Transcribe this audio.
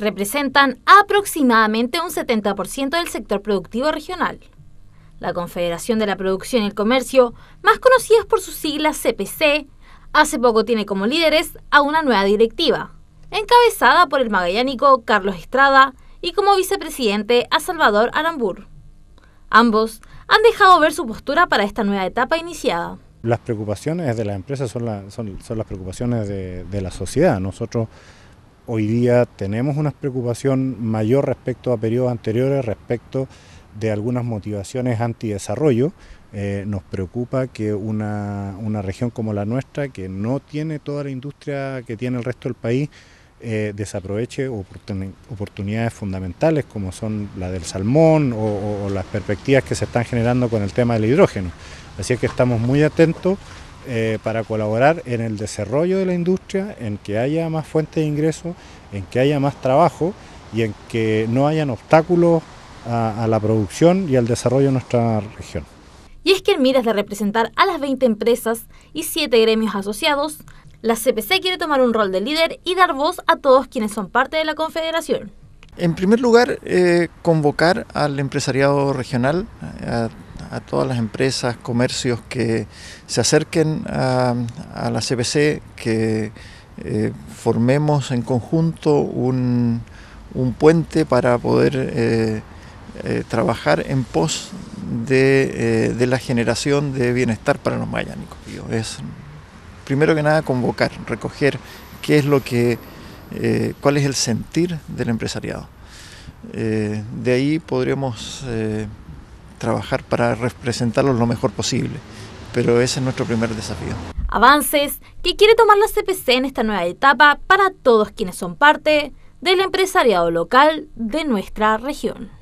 representan aproximadamente un 70% del sector productivo regional. La Confederación de la Producción y el Comercio, más conocida por sus siglas CPC, hace poco tiene como líderes a una nueva directiva, encabezada por el magallánico Carlos Estrada y como vicepresidente a Salvador Arambur. Ambos han dejado ver su postura para esta nueva etapa iniciada. Las preocupaciones de las empresas son, son, las preocupaciones de, de la sociedad. Nosotros hoy día tenemos una preocupación mayor respecto a periodos anteriores, respecto de algunas motivaciones antidesarrollo. Eh, nos preocupa que una, una, región como la nuestra, que no tiene toda la industria que tiene el resto del país, eh, desaproveche oportunidades fundamentales como son la del salmón o, o, las perspectivas que se están generando con el tema del hidrógeno. Así es que estamos muy atentos eh, para colaborar en el desarrollo de la industria, en que haya más fuentes de ingresos, en que haya más trabajo y en que no hayan obstáculos a, a la producción y al desarrollo de nuestra región. Y es que en miras de representar a las 20 empresas y 7 gremios asociados, la CPC quiere tomar un rol de líder y dar voz a todos quienes son parte de la Confederación. En primer lugar, eh, convocar al empresariado regional, a, a, todas las empresas, comercios que se acerquen a, la CPC, que eh, formemos en conjunto un, puente para poder eh, eh trabajar en pos de, de, la generación de bienestar para los mayánicos. Es primero que nada convocar, recoger qué es lo que cuál es el sentir del empresariado. De ahí podríamos eh, trabajar para representarlo lo mejor posible, pero ese es nuestro primer desafío. Avances que quiere tomar la CPC en esta nueva etapa para todos quienes son parte del empresariado local de nuestra región.